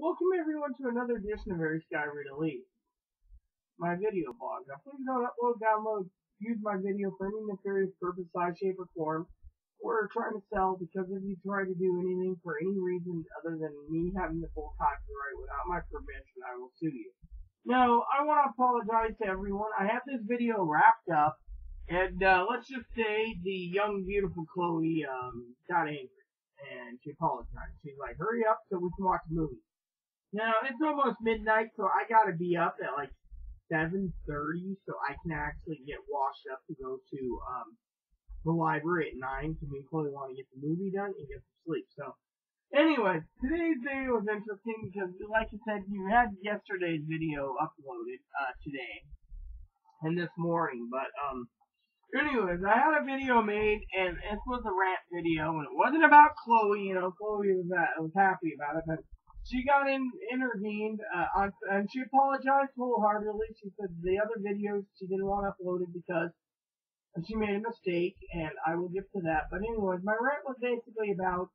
Welcome everyone to another edition of Aerisskyritalee, my video blog. Now please don't upload, download, use my video for any nefarious purpose, size, shape, or form. We're trying to sell because if you try to do anything for any reason other than me having the full copyright without my permission, I will sue you. Now, I want to apologize to everyone. I have this video wrapped up, and uh, let's just say the young, beautiful Chloe um, got angry, and she apologized. She's like, hurry up so we can watch a movie. Now, it's almost midnight, so I gotta be up at like 7.30 so I can actually get washed up to go to um, the library at 9 so me and Chloe want to get the movie done and get some sleep. So, anyway, today's video was interesting because, like I said, you had yesterday's video uploaded uh, today and this morning, but um, anyways, I had a video made and this was a rant video and it wasn't about Chloe. You know, Chloe was uh, was happy about it, but she got in intervened uh, on, and she apologized wholeheartedly. She said the other videos she didn't want uploaded because she made a mistake, and I will get to that. But anyways, my rant was basically about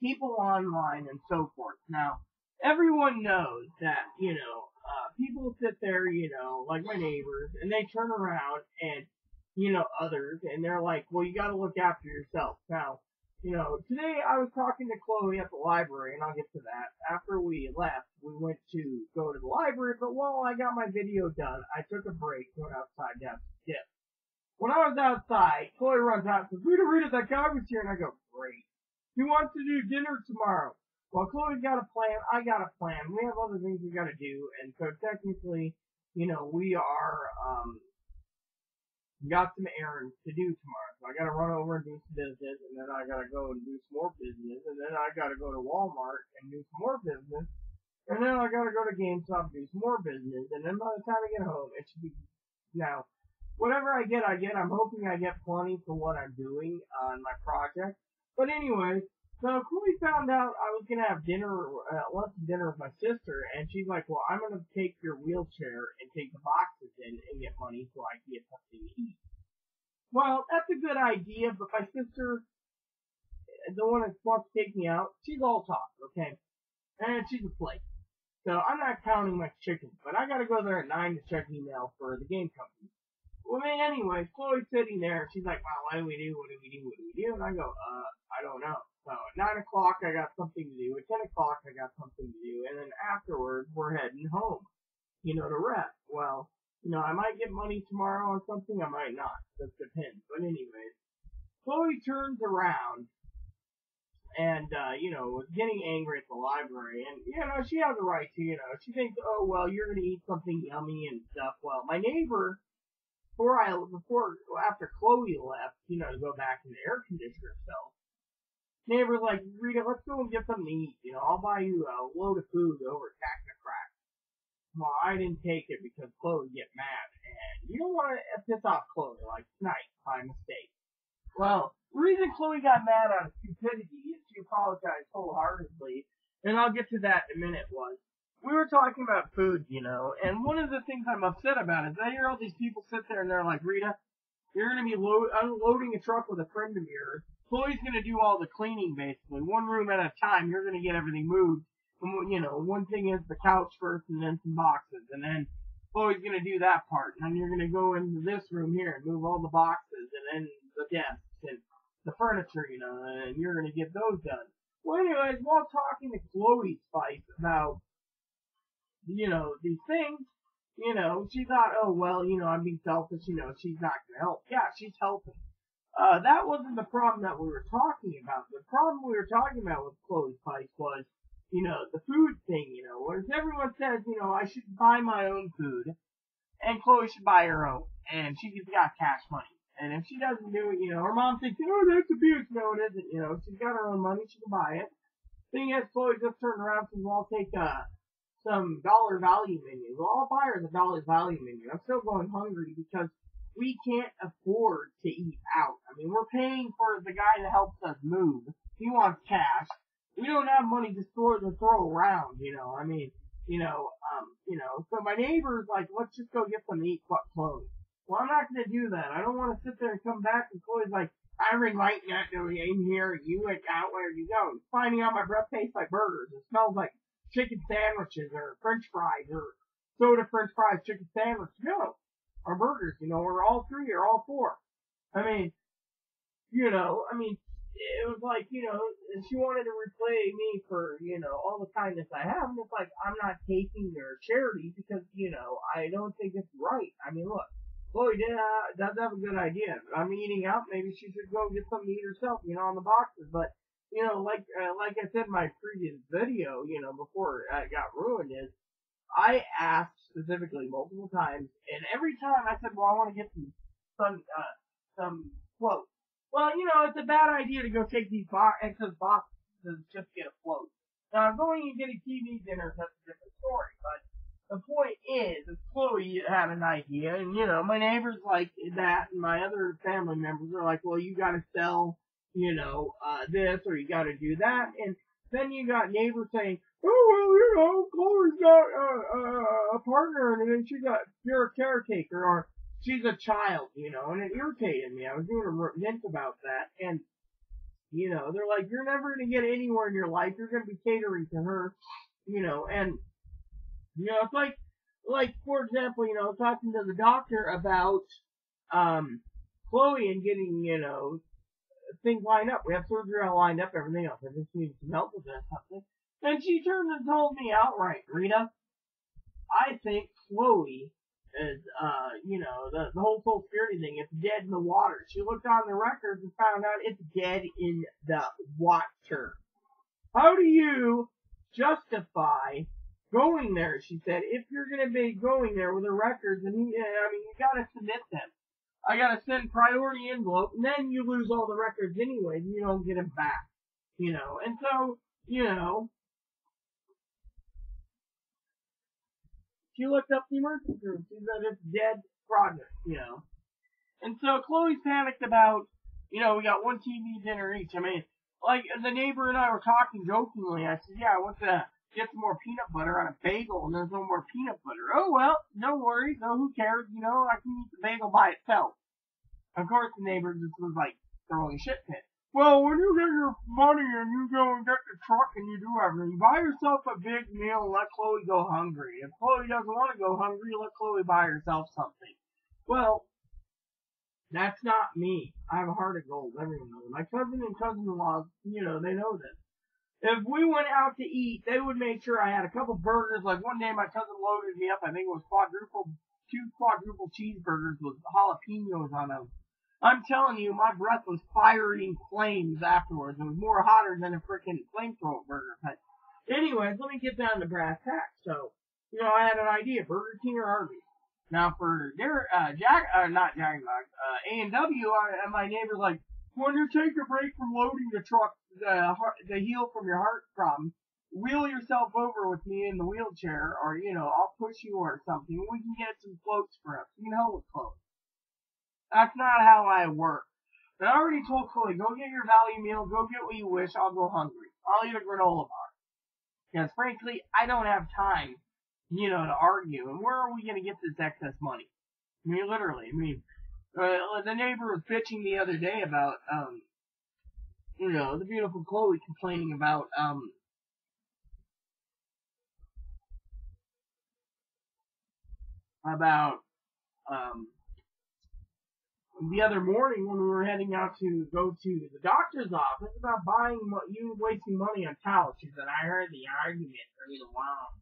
people online and so forth. Now, everyone knows that you know uh, people sit there, you know, like my neighbors, and they turn around and you know others, and they're like, well, you got to look after yourself. Now you know, today I was talking to Chloe at the library, and I'll get to that. After we left, we went to go to the library, but while I got my video done, I took a break, went outside to have dip. When I was outside, Chloe runs out and says, Rita, Rita, that guy was here, and I go, great. He wants to do dinner tomorrow. Well, Chloe's got a plan, I got a plan. We have other things we gotta do, and so technically, you know, we are, um, got some errands to do tomorrow. So I gotta run over and do some business, and then I gotta go and do some more business, and then I gotta go to Walmart and do some more business, and then I gotta go to GameStop and do some more business, and then by the time I get home, it should be now. Whatever I get, I get. I'm hoping I get plenty for what I'm doing on my project. But anyway, so Chloe found out I was gonna have dinner, uh, lunch and dinner with my sister, and she's like, "Well, I'm gonna take your wheelchair and take the boxes in and get money so I can get something to eat." Well, that's a good idea, but my sister, the one that wants to take me out, she's all talk, okay, and she's a flake. So I'm not counting my chickens, but I gotta go there at nine to check email for the game company. Well, anyway, Chloe's sitting there. and She's like, "Wow, what do we do? What do we do? What do we do?" And I go, "Uh, I don't know." So at nine o'clock I got something to do. At ten o'clock I got something to do, and then afterwards we're heading home. You know, to rest. Well, you know, I might get money tomorrow on something, I might not. That depends. But anyways, Chloe turns around and uh, you know, was getting angry at the library and you know, she has a right to, you know, she thinks, Oh well you're gonna eat something yummy and stuff. Well, my neighbor before I before after Chloe left, you know, to go back in the air conditioner herself, neighbor's like, Rita, let's go and get something to eat. You know, I'll buy you a load of food over at Crack. Well, I didn't take it because Chloe get mad, and you don't want to piss off Chloe like tonight by mistake. Well, reason Chloe got mad out of stupidity is she apologized wholeheartedly, and I'll get to that in a minute, was we were talking about food, you know, and one of the things I'm upset about is I hear all these people sit there and they're like, Rita, you're going to be load, unloading a truck with a friend of yours, Chloe's going to do all the cleaning basically, one room at a time. You're going to get everything moved. And, you know, one thing is the couch first, and then some boxes, and then Chloe's going to do that part. And then you're going to go into this room here and move all the boxes, and then the desks and the furniture, you know, and you're going to get those done. Well, anyways, while talking to Chloe Spice about, you know, these things, you know, she thought, oh well, you know, I'm being selfish, you know, she's not going to help. Yeah, she's helping. Uh, that wasn't the problem that we were talking about. The problem we were talking about with Chloe Spice was, you know, the food thing, you know, whereas everyone says, you know, I should buy my own food, and Chloe should buy her own, and she's got cash money. And if she doesn't do it, you know, her mom thinks, oh, that's abuse. No, it isn't. You know, she's got her own money, she can buy it. Thing is, Chloe just turned around and says, well, I'll take, uh, some dollar value menu. Well, I'll buy her the dollar value menu. I'm still going hungry because we can't afford to eat out. I mean, we're paying for the guy that helps us move. He wants cash. We don't have money to store to throw around, you know. I mean, you know, um, you know. So my neighbor's like, let's just go get some eat what clothes. Well, I'm not gonna do that. I don't want to sit there and come back and Chloe's like, I'm inviting you in here. You went out where you go. Finding out my breath tastes like burgers. It smells like chicken sandwiches or french fries or soda french fries, chicken sandwich. No. Or burgers, you know, or all three or all four. I mean, you know, I mean, it was like, you know, she wanted to repay me for, you know, all the kindness I have, and it's like, I'm not taking their charity because, you know, I don't think it's right. I mean, look, Chloe did, uh, does have a good idea. I'm eating out, maybe she should go get something to eat herself, you know, on the boxes, but, you know, like, uh, like I said in my previous video, you know, before it got ruined is, I asked specifically multiple times, and every time I said, well, I want to get some, some, uh, some quotes well, you know, it's a bad idea to go take these bo- excess boxes just to get a float. Now, going and getting TV dinners, that's a different story, but the point is, is Chloe had an idea, and you know, my neighbors like that, and my other family members are like, well, you gotta sell, you know, uh, this, or you gotta do that, and then you got neighbors saying, oh, well, you know, Chloe's got a, a, a partner, and then she got, you're a caretaker, or she's a child, you know, and it irritated me. I was doing a rant about that, and you know, they're like, you're never gonna get anywhere in your life. You're gonna be catering to her, you know, and you know, it's like, like for example, you know, talking to the doctor about um Chloe and getting, you know, things lined up. We have surgery all lined up, everything else. I just needed some help with that something. And she turned and told me outright, Rita, I think Chloe is, uh, you know, the, the whole Social Security thing, it's dead in the water. She looked on the records and found out it's dead in the water. How do you justify going there, she said, if you're gonna be going there with the records, and you, I mean, you gotta submit them. I gotta send priority envelope, and then you lose all the records anyway, and you don't get them back. You know, and so, you know, She looked up the emergency room. She said it's dead project, you know. And so Chloe's panicked about, you know, we got one TV dinner each. I mean, like the neighbor and I were talking jokingly. I said, yeah, want to get some more peanut butter on a bagel, and there's no more peanut butter. Oh well, no worries. No, who cares? You know, I can eat the bagel by itself. Of course, the neighbor just was like throwing shit fit. Well, when you get your money and you go and get the truck and you do everything, buy yourself a big meal and let Chloe go hungry. If Chloe doesn't want to go hungry, let Chloe buy herself something. Well, that's not me. I have a heart of gold. Everyone knows. My cousin and cousin-in-law, you know, they know this. If we went out to eat, they would make sure I had a couple burgers. Like one day, my cousin loaded me up. I think it was quadruple, two quadruple cheeseburgers with jalapenos on them I'm telling you, my breath was firing flames afterwards. It was more hotter than a freaking flamethrower burger. But anyways, let me get down to brass tacks. So, you know, I had an idea, Burger King or Arby's. Now for their, uh, Jack, uh, not Jack uh, A&W, uh, my neighbor's like, when you take a break from loading the truck, the, the heal from your heart problem, wheel yourself over with me in the wheelchair, or, you know, I'll push you or something, we can get some floats for us. You know, with clothes. That's not how I work. But I already told Chloe, go get your value meal, go get what you wish, I'll go hungry. I'll eat a granola bar. Because frankly, I don't have time, you know, to argue. And where are we going to get this excess money? I mean, literally. I mean, uh, the neighbor was bitching the other day about, um, you know, the beautiful Chloe complaining about, um, about, um, the other morning when we were heading out to go to the doctor's office about buying you wasting money on towels. She said, I heard the argument the wall.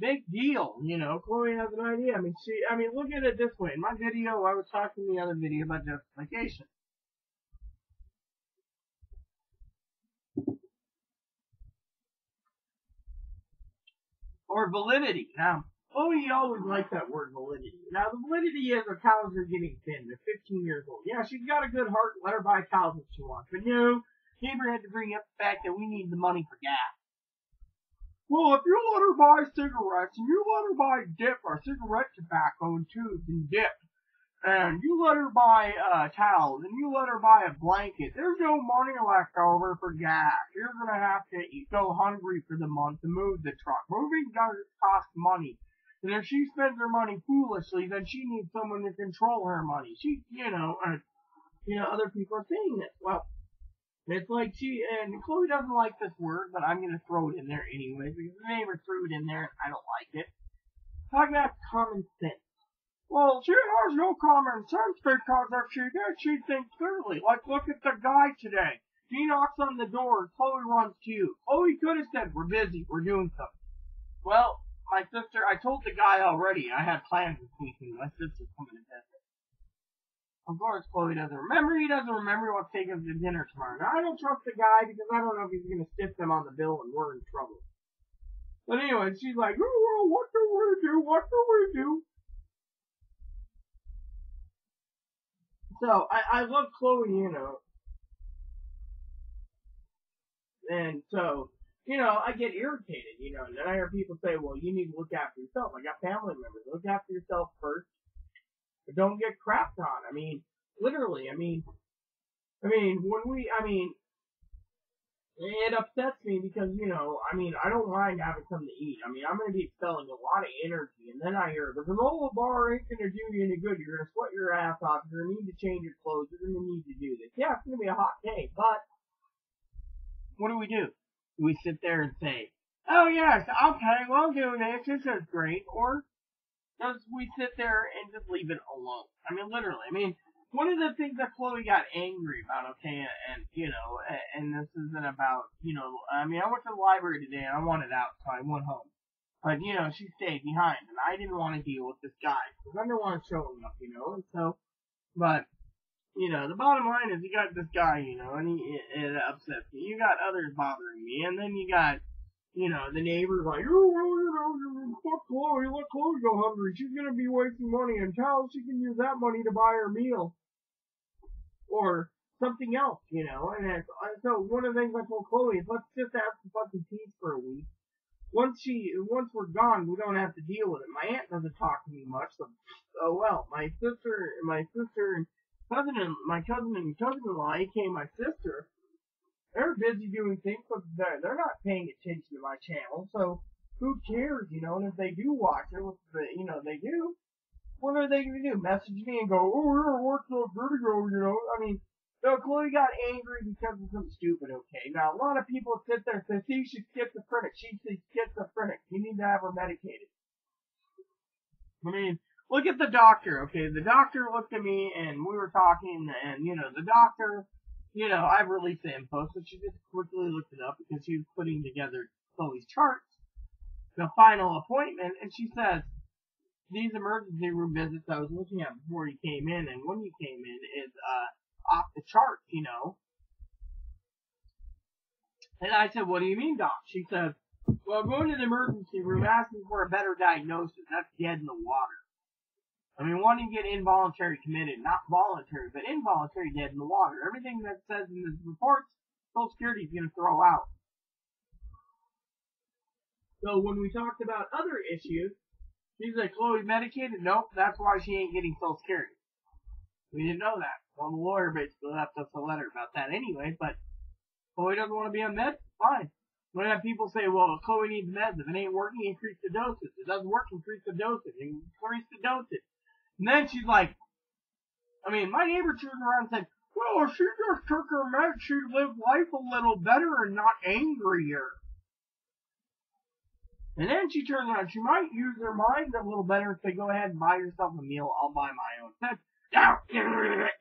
Big deal, you know. Chloe has an idea. I mean, she, I mean, look at it this way. In my video, I was talking in the other video about justification. Or validity. Now, Chloe always liked that word validity. Now, the validity is her cows are getting thin. They're 15 years old. Yeah, she's got a good heart. Let her buy cows if she wants. But no, Gabriel had to bring up the fact that we need the money for gas. Well, if you let her buy cigarettes and you let her buy dip or cigarette tobacco and tubes and dip, and you let her buy uh, towels and you let her buy a blanket, there's no money left over for gas. You're gonna have to eat, go hungry for the month to move the truck. Moving doesn't cost money. And if she spends her money foolishly, then she needs someone to control her money. She, you know, uh, you know, other people are saying this. Well, It's like she and Chloe doesn't like this word, but I'm gonna throw it in there anyway because the neighbor threw it in there and I don't like it. Talking about common sense. Well, she has no common sense because if she did, she'd think clearly. Like, look at the guy today. He knocks on the door. Chloe runs to you. Oh, Chloe could have said, "We're busy. We're doing something." Well, my sister, I told the guy already. I had plans this weekend. My sister's coming to visit. Of course, Chloe doesn't remember. He doesn't remember what's taking us to dinner tomorrow. Now, I don't trust the guy because I don't know if he's going to stiff them on the bill and we're in trouble. But anyway, she's like, oh, well, what do we do? What do we do? So, I, I love Chloe, you know. And so, you know, I get irritated, you know, and then I hear people say, well, you need to look after yourself. I got family members. Look after yourself first don't get crapped on. I mean, literally. I mean, I mean, when we, I mean, it upsets me because, you know, I mean, I don't mind having something to eat. I mean, I'm going to be expelling a lot of energy, and then I hear the granola bar ain't going to do you any good. You're going to sweat your ass off. You're going to need to change your clothes. You're going to need to do this. Yeah, it's going to be a hot day, but what do we do? We sit there and say, oh, yes, okay, well, do this. This is great. Or does we sit there and just leave it alone? I mean, literally. I mean, one of the things that Chloe got angry about, okay, and, you know, and this isn't about, you know, I mean, I went to the library today and I wanted out, so I went home. But, you know, she stayed behind, and I didn't want to deal with this guy, because I didn't want to show him up, you know, and so, but, you know, the bottom line is you got this guy, you know, and he, it, it upsets me. You got others bothering me, and then you got, you know, the neighbor's like, oh, well, you know, fuck Chloe, let Chloe go hungry. She's gonna be wasting money and tell she can use that money to buy her meal or something else, you know. And it's, uh, so one of the things I told Chloe is let's just have some fucking peace for a week. Once she, once we're gone, we don't have to deal with it. My aunt doesn't talk to me much, so oh well. My sister, my sister and cousin, and my cousin and cousin-in-law, aka my sister, they're busy doing things, but they're, they're not paying attention to my channel. So who cares, you know? And if they do watch it, you know they do, what are they going to do? Message me and go, oh, yeah, what's up, Vertigo, you know? I mean, so Chloe got angry because of something stupid, okay? Now, a lot of people sit there and say, she's schizophrenic. She's schizophrenic. You need to have her medicated. I mean, look at the doctor, okay? The doctor looked at me and we were talking and, you know, the doctor, you know, I've released the info, so she just quickly looked it up because she was putting together Chloe's charts, the final appointment, and she says, these emergency room visits I was looking at before you came in and when you came in is uh, off the charts, you know. And I said, what do you mean, Doc? She says, well, going to the emergency room asking for a better diagnosis, that's dead in the water. I mean, wanting to get involuntary committed, not voluntary, but involuntary dead in the water. Everything that says in the reports, Social Security is going to throw out. So when we talked about other issues, She's like, oh, Chloe medicated? Nope, that's why she ain't getting Social Security. We didn't know that. Well, the lawyer basically left us a letter about that anyway, but Chloe doesn't want to be on meds? Fine. When have people say, well, Chloe needs meds. If it ain't working, increase the dosage. If it doesn't work, increase the dosage. Increase the dosage. And then she's like, I mean, my neighbor turned around and said, well, if she just took her meds, she'd live life a little better and not angrier. And then she turns around. She might use her mind a little better if they go ahead and buy yourself a meal. I'll buy my own.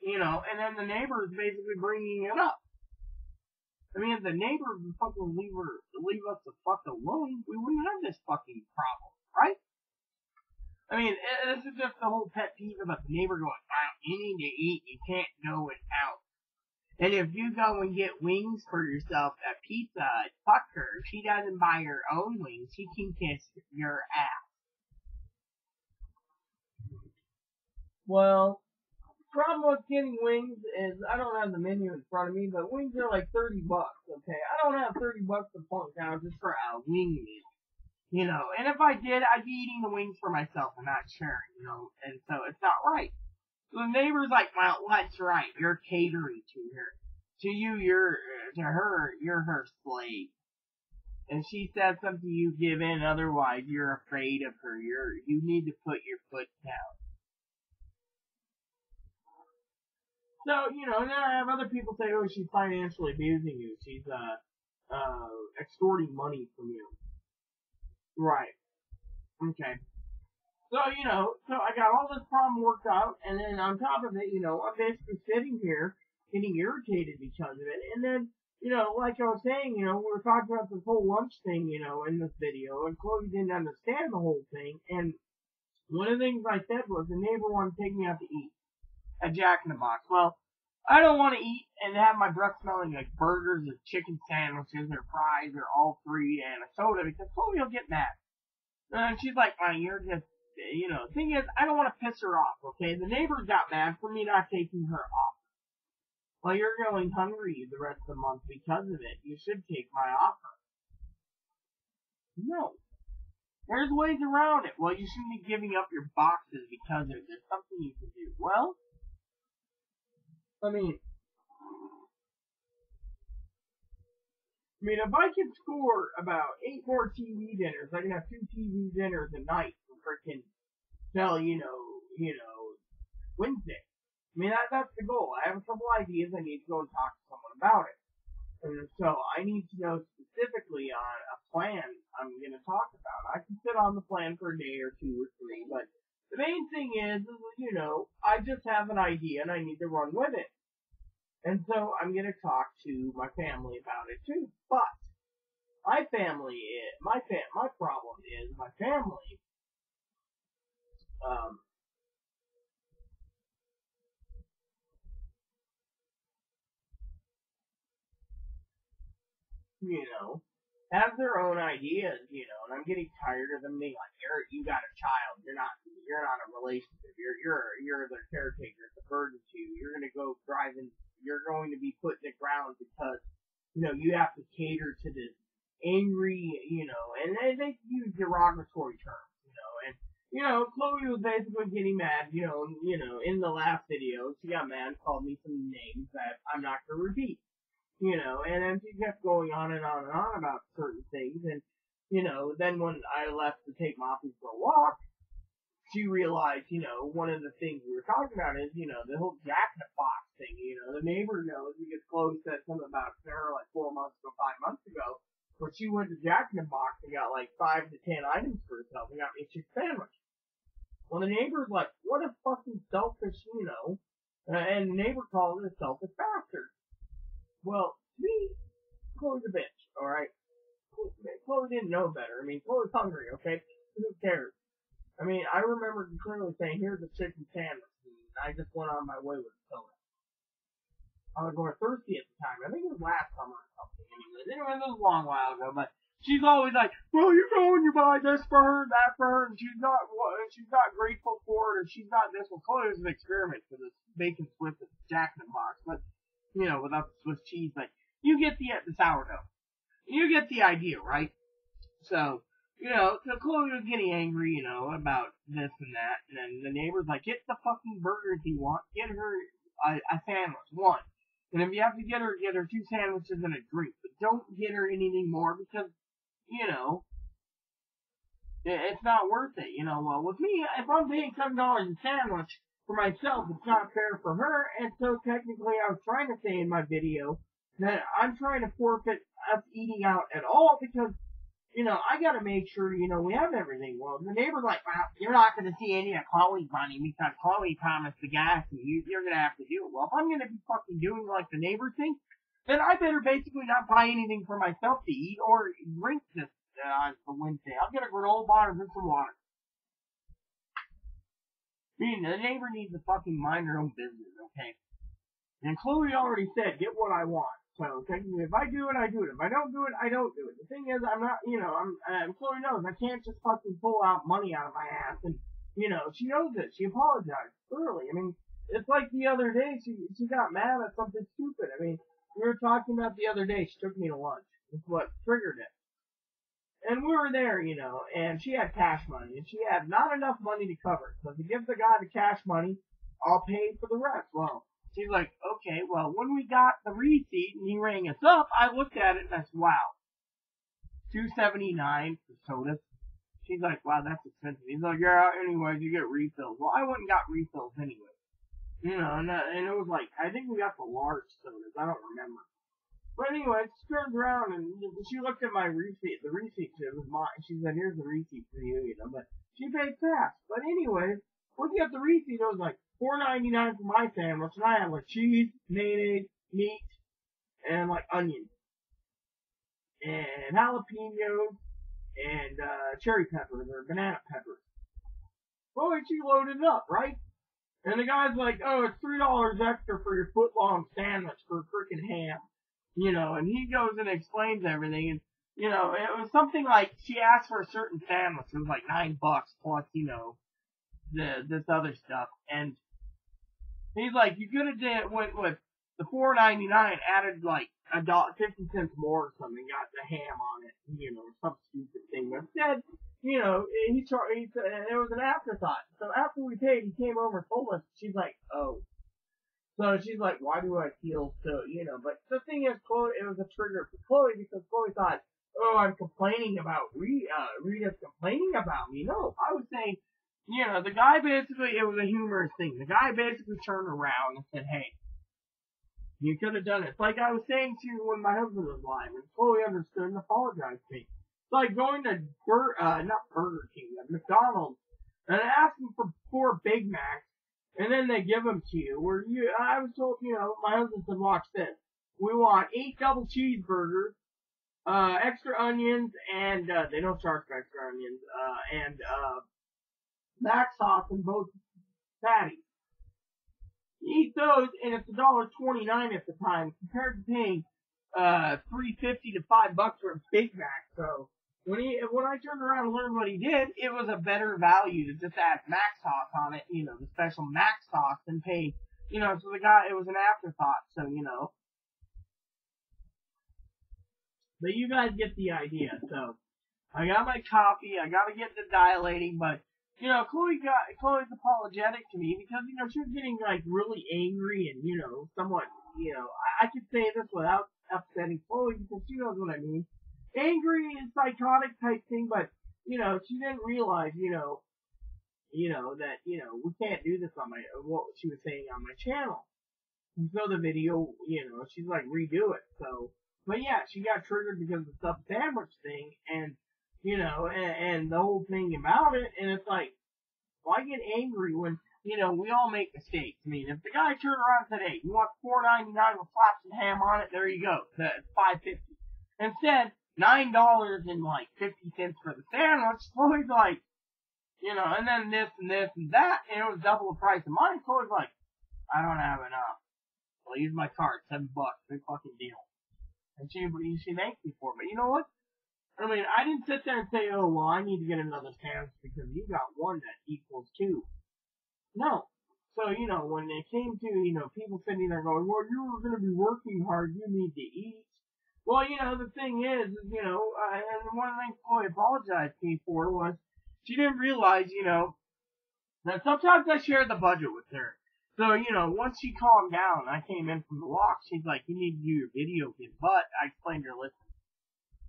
You know, and then the neighbor is basically bringing it up. I mean, if the neighbor would fucking leave her, leave us the fuck alone, we wouldn't have this fucking problem, right? I mean, this is just the whole pet peeve about the neighbor going, wow, you need to eat, you can't go without. And if you go and get wings for yourself at Pizza Hut, fuck her. She doesn't buy her own wings, she can kiss your ass. Well, problem with getting wings is I don't have the menu in front of me, but wings are like 30 bucks, okay? I don't have 30 bucks to plunk down just for a wing meal. You know, and if I did, I'd be eating the wings for myself and not sharing, you know, and so it's not right. So the neighbor's like, well, what's right? You're catering to her. To you, you're, to her, you're her slave. And she says something you give in, otherwise you're afraid of her. You're, you need to put your foot down. So, you know, then I have other people say, oh, she's financially abusing you. She's, uh, uh, extorting money from you. Right. Okay. So, you know, so I got all this problem worked out, and then on top of it, you know, I'm basically sitting here getting irritated because of it, and then, you know, like I was saying, you know, we were talking about this whole lunch thing, you know, in this video, and Chloe didn't understand the whole thing, and one of the things I said was the neighbor wanted to take me out to eat at Jack in the Box. Well, I don't want to eat and have my breath smelling like burgers or chicken sandwiches or fries or all three and a soda because Chloe will get mad. And she's like, well, you're just you know, The thing is, I don't want to piss her off, okay? The neighbors got mad for me not taking her off. Well, you're going hungry the rest of the month because of it. You should take my offer. No. There's ways around it. Well, you shouldn't be giving up your boxes because of it. There's something you can do. Well, I mean, I mean, if I can score about eight more TV dinners, I can have two TV dinners a night for freaking till you know you know Wednesday. I mean that that's the goal. I have a couple ideas. I need to go and talk to someone about it. And so I need to know specifically on a plan I'm going to talk about. I can sit on the plan for a day or two or three, but the main thing is, is you know, I just have an idea and I need to run with it. And so I'm going to talk to my family about it too. But my family, is, my fam, my problem is my family um, you know, have their own ideas, you know, and I'm getting tired of them being like, you're, you got a child, you're not, you're not a relationship, you're, you're, you're their caretaker, it's a burden to you, you're gonna go driving, you're going to be put in the ground because, you know, you have to cater to this angry, you know, and they, they use derogatory terms you know, and you know, Chloe was basically getting mad, you know, you know, in the last video, she got mad, called me some names that I'm not gonna repeat. You know, and then she kept going on and on and on about certain things, and, you know, then when I left to take Moppy for a walk, she realized, you know, one of the things we were talking about is, you know, the whole Jack in the Box thing, you know, the neighbor knows because Chloe said something about Sarah like four months ago, five months ago, where she went to Jack in the Box and got like five to ten items for herself and got me a chicken sandwich. Well, the neighbor's like, what a fucking selfish, you know, uh, and the neighbor calls it a selfish bastard. Well, me, Chloe's a bitch, alright? Chloe didn't know better. I mean, Chloe's hungry, okay? Who cares? I mean, I remember clearly saying, here's a chicken sandwich, and I just went on my way with soda. I was going thirsty at the time. I think it was last summer or something. Anyway, it was a long while ago, but she's always like, well, you go and you buy this for her, that for her, and she's not, she's not grateful for it, or she's not this. Well, Chloe was an experiment for this bacon Swiss Jack in the Box, but, you know, without the Swiss cheese, but you get the, the sourdough. You get the idea, right? So, you know, so Chloe was getting angry, you know, about this and that, and then the neighbor's like, get the fucking burgers you want, get her a, a sandwich, one. And if you have to get her, get her two sandwiches and a drink, but don't get her anything more because you know, it's not worth it. You know, well, with me, if I'm paying seven dollars a sandwich for myself, it's not fair for her. And so technically, I was trying to say in my video that I'm trying to forfeit us eating out at all because, you know, I got to make sure you know we have everything. Well, the neighbor's like, well, you're not to see any of Chloe's money because Chloe promised the gas, and you, you're to have to do it. Well, if I'm to be fucking doing like the neighbor thing, then I better basically not buy anything for myself to eat or drink this uh, for Wednesday. I'll get a granola bar and drink some water. I mean, the neighbor needs to fucking mind their own business, okay? And Chloe already said, get what I want. So technically, if I do it, I do it. If I don't do it, I don't do it. The thing is, I'm not, you know, I'm, uh, Chloe knows I can't just fucking pull out money out of my ass, and you know, she knows it. She apologized thoroughly. I mean, it's like the other day, she she got mad at something stupid. I mean, we were talking about the other day. She took me to lunch. It's what triggered it. And we were there, you know, and she had cash money, and she had not enough money to cover it. So to give the guy the cash money, I'll pay for the rest. Well, she's like, okay, well, when we got the receipt and he rang us up, I looked at it and I said, wow, two seventy nine for sodas. She's like, wow, that's expensive. He's like, yeah, anyways, you get refills. Well, I went and got refills anyway. You know, and, uh, and it was like, I think we got the large sodas. I don't remember. But anyway, she turns around and she looked at my receipt. The receipt it was mine. She said, "Here's the receipt for you," you know. But she paid cash. But anyway, looking at the receipt, it was like four ninety nine for my sandwich, and I had like cheese, mayonnaise, meat, and like onions, and jalapenos, and uh, cherry peppers or banana peppers. Well, and she loaded it up, right? And the guy's like, "Oh, it's three dollars extra for your foot long sandwich for a freaking ham." You know, and he goes and explains everything, and you know, it was something like she asked for a certain sandwich, it was like nine bucks plus, you know, the this other stuff, and he's like, you could have did went with the four ninety nine, added like a dollar fifty cents more or something, got the ham on it, you know, some stupid thing, but instead. You know, he, char- he it was an afterthought. So after we paid, he came over and told us. She's like, "Oh, so she's like, why do I feel so, you know, but the thing is, Chloe, it was a trigger for Chloe because Chloe thought, oh, I'm complaining about Rita, uh, Rita's complaining about me. No, I was saying, you know, the guy basically, it was a humorous thing. The guy basically turned around and said, hey, you could have done it. Like I was saying to you when my husband was live, and Chloe understood and apologized to me. It's like going to, Bur- uh, not Burger King, McDonald's, and asking for four Big Macs, and then they give them to you. Where you, I was told, you know, my husband said, watch this. We want eight double cheeseburgers, uh, extra onions, and uh, they don't charge for extra onions, uh, and uh, mac sauce in both patties. Eat those, and it's a dollar twenty nine at the time, compared to paying uh three fifty to five bucks for a Big Mac. So when he when I turned around and learned what he did, it was a better value to just add Mac sauce on it, you know, the special Mac sauce, and pay, you know, so the guy it was an afterthought. So you know, but you guys get the idea. So I got my coffee. I got to get the dilating, but you know, Chloe got Chloe's apologetic to me because you know she was getting like really angry and you know somewhat you know I, I could say this without upsetting Chloe because she knows what I mean angry and psychotic type thing, but you know, she didn't realize, you know, you know that you know we can't do this on my what she was saying on my channel. And so the video, you know, she's like redo it. So, but yeah, she got triggered because of the sub sandwich thing, and you know, and, and the whole thing about it. And it's like, why get angry when you know we all make mistakes? I mean, if the guy turned around today, you want four ninety nine with flaps and ham on it, there you go, that's five fifty. Instead, nine dollars and like fifty cents for the sandwich. Chloe's like, you know, and then this and this and that, and it was double the price of mine. Chloe's like, I don't have enough. Well, use my card, seven bucks, big fucking deal. And she she thanked me for it. But you know what? I mean, I didn't sit there and say, oh well, I need to get another sandwich because you got one that equals two. No. So, you know, when it came to, you know, people sitting there going, well, you were going to be working hard, you need to eat. Well, you know, the thing is, you know, uh, and one things Chloe apologized to me for was she didn't realize, you know, that sometimes I share the budget with her. So, you know, once she calmed down, I came in from the walk, she's like, you need to do your video again. But I explained to her, listen,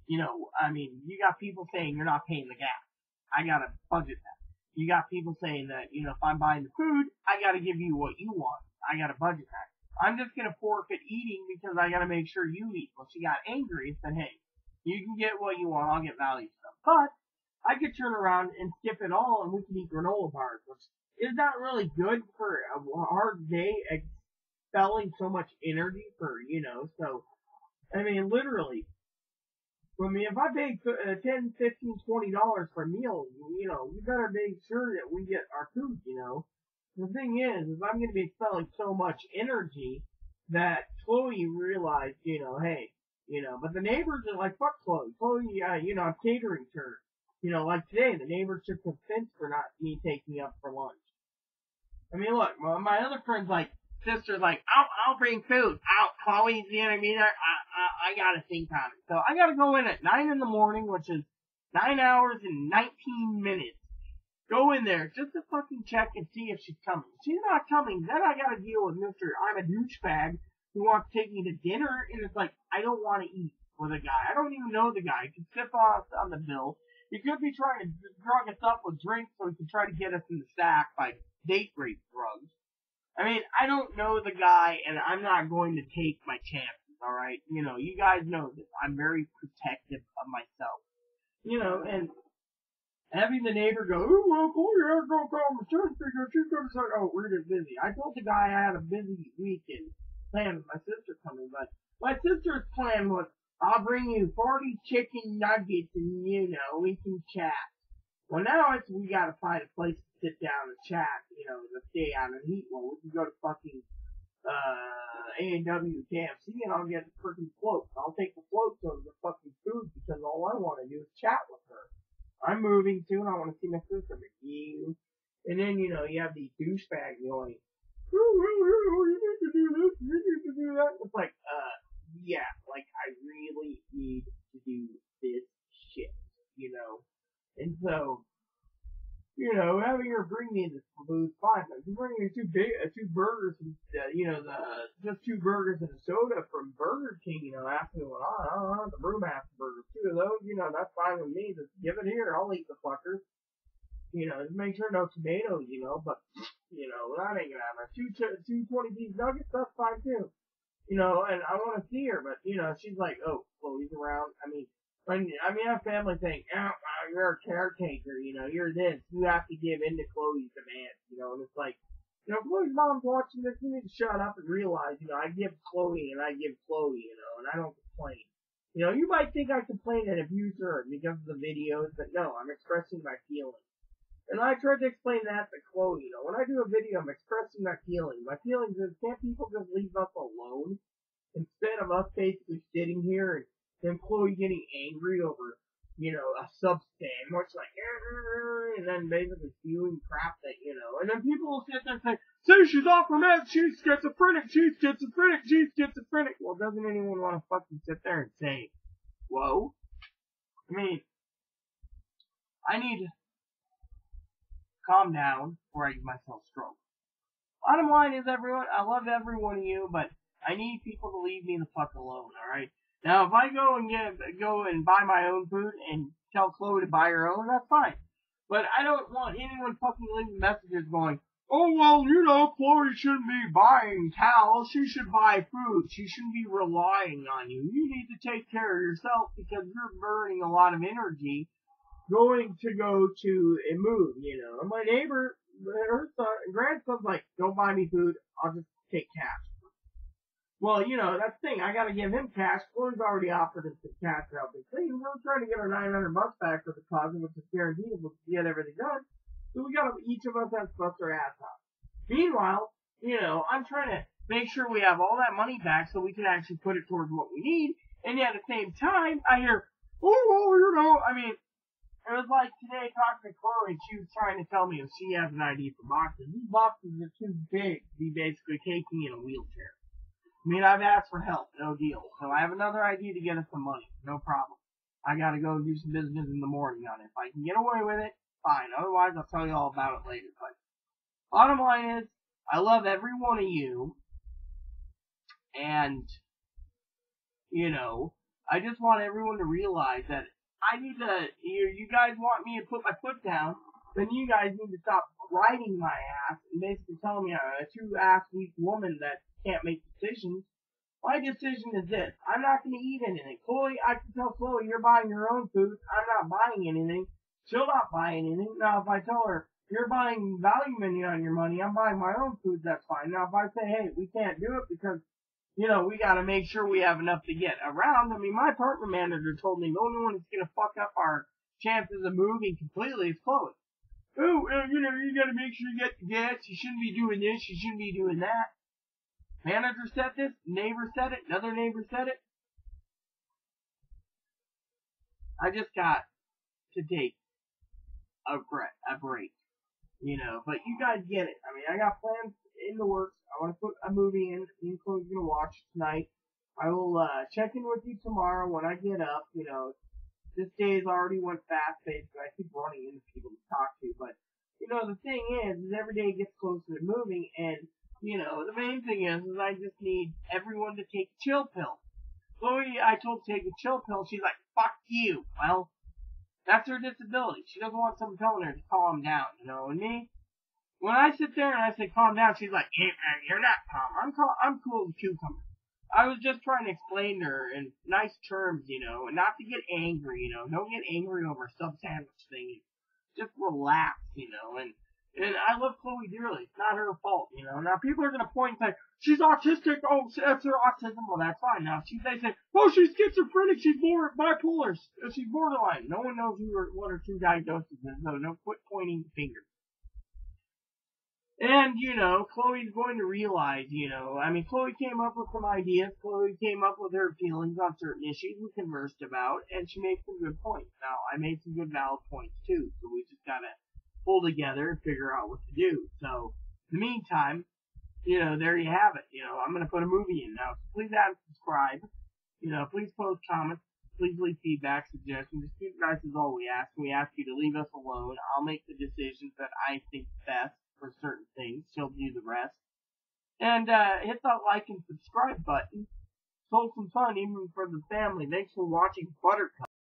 you know, I mean, you got people saying you're not paying the gas. I gotta budget that. You got people saying that, you know, if I'm buying the food, I gotta give you what you want. I gotta budget that. I'm just gonna forfeit eating because I gotta make sure you eat. Well, she got angry and said, hey, you can get what you want, I'll get value stuff. But I could turn around and skip it all and we can eat granola bars, which is not really good for a hard day expelling so much energy for, you know, so, I mean, literally, I mean, if I pay uh, 10, 15, 20 dollars for a meal, you know, we better make sure that we get our food, you know the thing is, is I'm going to be expelling so much energy that Chloe realized, you know, hey, you know, but the neighbors are like, fuck Chloe. Chloe, uh, you know, I'm catering to her. You know, like today, the neighbors took offense for not me taking up for lunch. I mean, look, my, my other friend's like, sister's like, I'll, I'll bring food. Out, Chloe's, you know what I mean? I, I, I gotta think on it. So I gotta go in at 9 in the morning, which is 9 hours and 19 minutes Go in there just to fucking check and see if she's coming. If she's not coming, then I gotta deal with Mr. I'm a douchebag who wants to take me to dinner, and it's like, I don't want to eat with a guy. I don't even know the guy. He could sip us on the bill. He could be trying to drug us up with drinks so he can try to get us in the sack by date rape drugs. I mean, I don't know the guy, and I'm not going to take my chances. All right, you know, you guys know this. I'm very protective of myself. You know, and having the neighbor go, oh, well, boy, I go call my sister because she's going to say, oh, we're just busy. I told the guy I had a busy weekend planned with my sister coming, but my sister's plan was, I'll bring you 40 chicken nuggets and, you know, we can chat. Well, now it's, we gotta find a place to sit down and chat, you know, to stay on the heat. Well, we can go to fucking, uh, A&W KFC and I'll get the freaking floats. I'll take the floats over the fucking food because all I want to do is chat with her. I'm moving soon. I want to see my sister McGee. And then, you know, you have these douchebags going, oh, you need to do this, you need to do that. It's like, uh, yeah, like, I really need to do this shit, you know? And so, you know, having her bring me this food, fine. But you bring me two big, uh, two burgers, uh, you know, the just two burgers and a soda from Burger King. You know, asking what I don't know, the brewmaster burgers, two of those. You know, that's fine with me. Just give it here. I'll eat the fuckers. You know, just make sure no tomatoes. You know, but you know that ain't gonna happen. Two two twenty piece nuggets, that's fine too. You know, and I want to see her, but you know, she's like, oh, Chloe's around. I mean, when I mean, our family thing. Oh, you're a caretaker. You know, you're this. You have to give in to Chloe's demands. You know, and it's like, you know, Chloe's mom's watching this. You need to shut up and realize, you know, I give Chloe and I give Chloe. You know, and I don't complain. You know, you might think I complain and abuse her because of the videos, but no, I'm expressing my feelings. And I tried to explain that to Chloe. You know, when I do a video, I'm expressing my feelings. My feelings is, can't people just leave us alone instead of us basically sitting here and then Chloe getting angry over, you know, a sub much like, and then basically spewing crap that, you know, and then people will sit there and say, say she's off her meds, she's schizophrenic, she's schizophrenic, she's schizophrenic. Well, doesn't anyone want to fucking sit there and say, whoa? I mean, I need to calm down or I give myself stroke. Bottom line is, everyone, I love every one of you, but I need people to leave me the fuck alone, alright? Now, if I go and get go and buy my own food and tell Chloe to buy her own, that's fine. But I don't want anyone fucking leaving messages going, oh well, you know, Chloe shouldn't be buying towels. She should buy food. She shouldn't be relying on you. You need to take care of yourself because you're burning a lot of energy going to go to a move. You know, my neighbor, her son, grandson's like, don't buy me food. I'll just take cash. Well, you know, that's the thing. I gotta give him cash. Floyd's already offered us some cash to help me clean. We're trying to get our 900 bucks back for the deposit, which is guaranteed we'll get everything done. So we gotta, each of us has to bust our ass off. Meanwhile, you know, I'm trying to make sure we have all that money back so we can actually put it towards what we need. And yet at the same time, I hear, oh, well, you know, I mean, it was like today talking to Chloe, she was trying to tell me if she has an idea for boxes. These boxes are too big to be basically taking in a wheelchair. I mean, I've asked for help, no deal. So I have another idea to get us some money, no problem. I gotta go do some business in the morning on it. If I can get away with it, fine. Otherwise, I'll tell you all about it later. But bottom line is, I love every one of you, and you know, I just want everyone to realize that I need to. You, you guys want me to put my foot down, then you guys need to stop riding my ass and basically telling me I'm a two ass weak woman that can't make decisions. My decision is this. I'm not going to eat anything. Chloe, I can tell Chloe you're buying your own food. I'm not buying anything. She'll not buy anything. Now, if I tell her you're buying value menu on your money, I'm buying my own food, that's fine. Now, if I say, hey, we can't do it because, you know, we got to make sure we have enough to get around. I mean, my apartment manager told me the only one that's going to fuck up our chances of moving completely is Chloe. Oh, you know, you got to make sure you get the gas. You shouldn't be doing this. You shouldn't be doing that. Manager said this, neighbor said it, another neighbor said it. I just got to take a break, a break, you know. But you guys get it. I mean, I got plans in the works. I want to put a movie in. Chloe's gonna watch tonight. I will uh, check in with you tomorrow when I get up. You know, this day has already went fast basically. I keep running into people to talk to, but you know, the thing is, is every day gets closer to moving, and you know, the main thing is, is I just need everyone to take a chill pill. Chloe, I told to take a chill pill. She's like, fuck you. Well, that's her disability. She doesn't want someone telling her to calm down, you know, and me, when I sit there and I say calm down, she's like, yeah, you're not calm. I'm calm. I'm cool as cucumber. I was just trying to explain to her in nice terms, you know, and not to get angry, you know. Don't get angry over a sub sandwich thing. Just relax, you know, and and I love Chloe dearly. It's not her fault, you know. Now people are gonna point and say, She's autistic, oh that's her autism, well that's fine. Now she they say, Oh, she's schizophrenic, she's more bipolar, uh, she's borderline. No one knows who her what her two diagnoses is, so no quit pointing fingers. And, you know, Chloe's going to realize, you know, I mean, Chloe came up with some ideas. Chloe came up with her feelings on certain issues we conversed about, and she made some good points. Now, I made some good valid points too, so we just gotta pull together and figure out what to do. So, in the meantime, you know, there you have it. You know, I'm gonna put a movie in now. So please add and subscribe. You know, please post comments. Please leave feedback, suggestions. Just feedback is all we ask. We ask you to leave us alone. I'll make the decisions that I think best for certain things. She'll do the rest. And uh, hit that like and subscribe button. So some fun even for the family. Thanks for watching Buttercup.